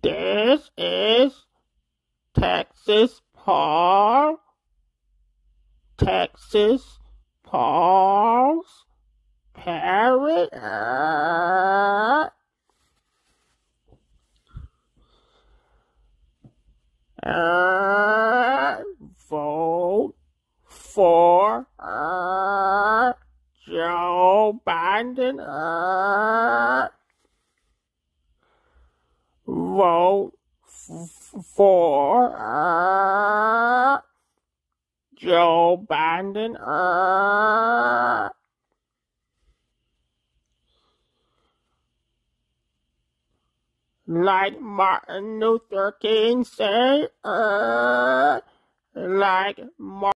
This is Texas Paul. Texas Paul's parrot. Uh, vote for uh, Joe Biden. Uh, vote for uh, Joe Biden. Uh, like Martin Luther King said, uh, like Martin